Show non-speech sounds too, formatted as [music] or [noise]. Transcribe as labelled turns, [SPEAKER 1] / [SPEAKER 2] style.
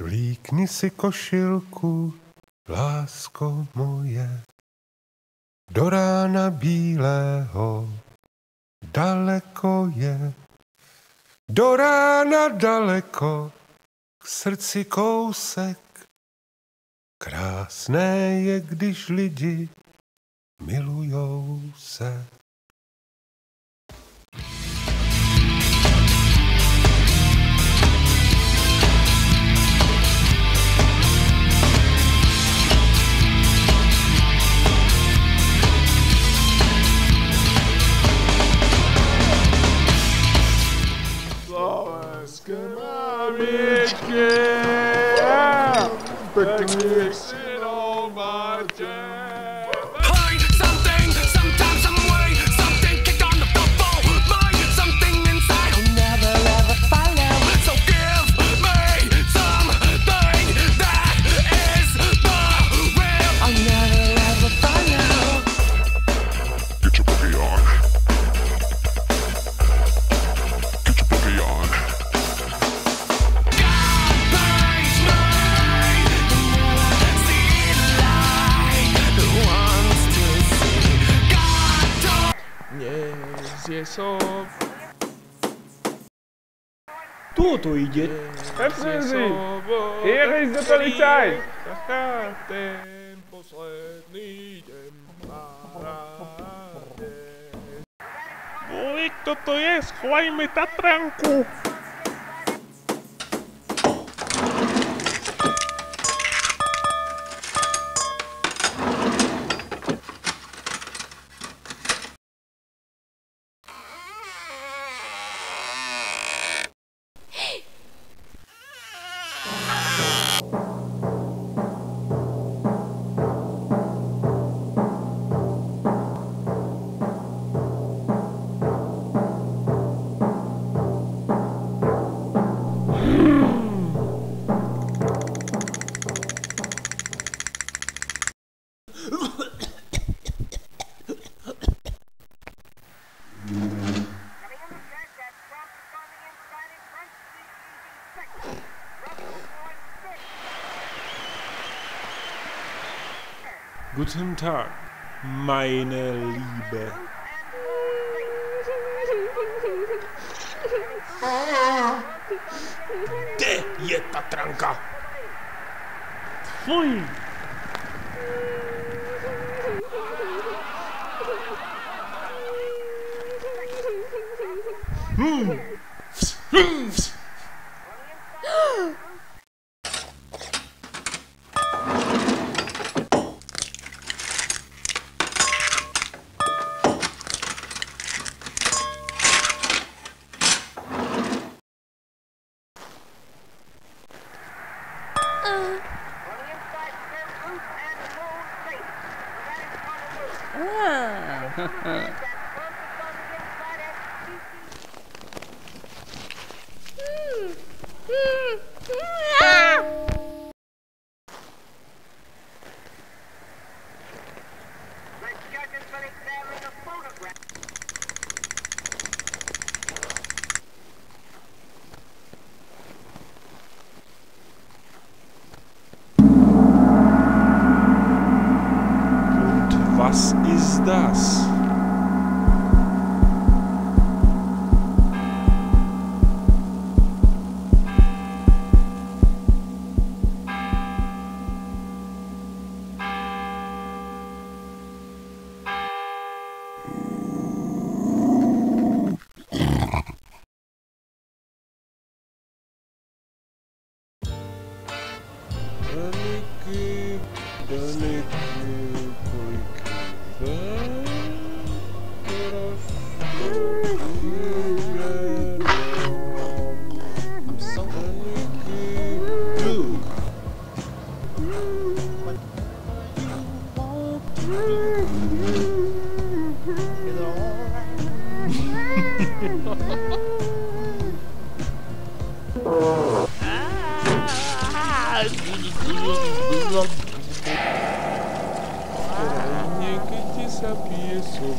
[SPEAKER 1] Svlíkni si košilku, lásko moje, do rána bílého daleko je. Do rána daleko, k srdci kousek. Krásné je, když lidi milujou se.
[SPEAKER 2] Pertence.
[SPEAKER 3] Dnes je som,
[SPEAKER 4] Kto to ide?
[SPEAKER 3] Pepsi, here is the policaj. Ten posledný deň paráde. Oj, kto to je? Schovajme Tatranku. Guten Tag, meine Liebe.
[SPEAKER 4] Te jetta Tranka.
[SPEAKER 3] Pfui. Hm. Hm. oh Ah. [laughs] was ist das? Daleki, daleki, Ah, ah, ah. Ai, que te sabia, sou